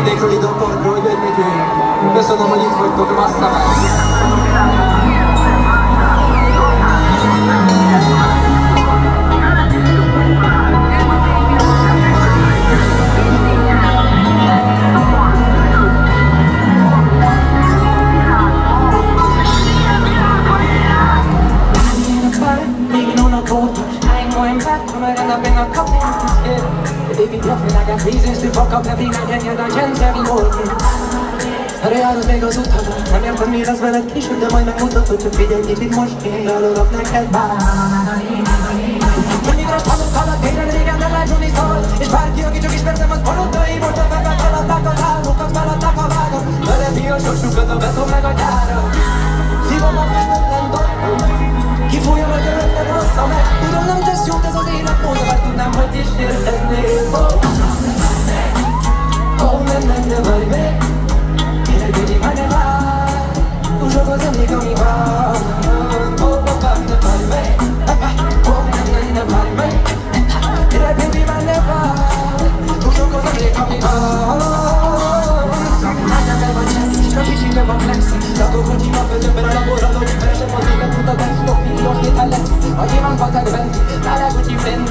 bir dekayı doktor Broide Medyo'ya ve sanamayı kurtuldu hastalar. I'm going back, I'm going back, I'm going back, definitely I got reasons to fuck up every night and yet I can't every morning. Erre járod még az utamon Nem értem mi lesz veled később, de majd megmutatod Csak figyelj kicsit most én dalolok neked bár most hallottál a tényleg régen nem lehet zsuni És bárki, aki csak ismertem, az bolondai volt A febbet feladták az álmokat, feladták a vágat Veledi a sorsukat, a beton meg a gyára Szívom a füstetlen dolgok Kifújom a gyereket rossza meg 的完美，别的决定判断他，不说过曾经更迷茫。I'll give him what I can, not like what you bend,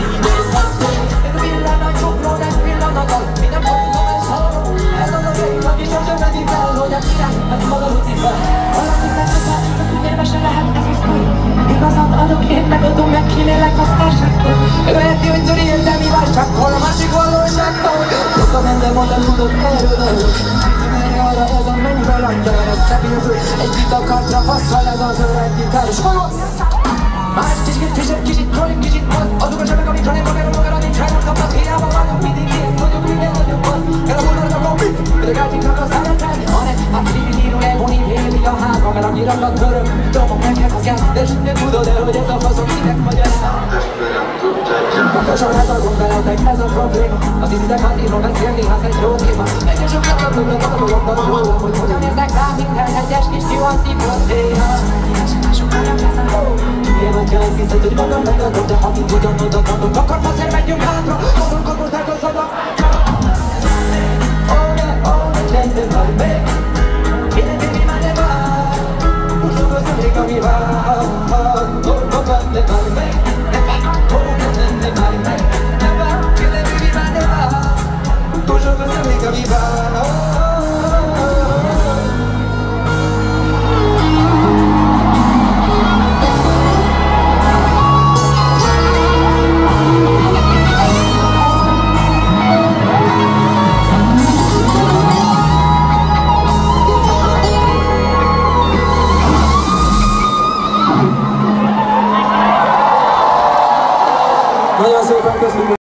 Tudtam, de mondom, tudod erről Merre arra ez a mennyből adja el ezt a bírő Egy gitakartra passzol ez az öreg gitáros Más kicsit frissebb, kicsit krolik, kicsit pad Azok a zsebek, amik rá nem magára magára nincs rá Nem kapnak, hiába vannak mindig én Vagyok minden nagyobb van Kell a vonalnak a mit Dögágyiknak a szeretet. Hanem a kribidírul elvoni véli a házba Mert annyira nagy öröm. Dobom neked az gáz De nem tudod el, hogy ez a faszom Pontosan ez a gond veletek, ez a probléma. Azt hiszitek, ha írva beszélni, hát egy jó téma Egyre sokat tudnak a dolgokban rólam Hogy hogyan érzek rá minden egyes kis nüanszi probléma. Én vagy azt hiszed, hogy magam megadom De ha mind ugyanoda adok, akkor azért megyünk hátra. Mondom, akkor elkozadok Oh ne, oh ne, gyere, vagy meg Kérem, baby, már ne várj Úgy dolgozom még, ami vár. Dolgokat ne várj jogando as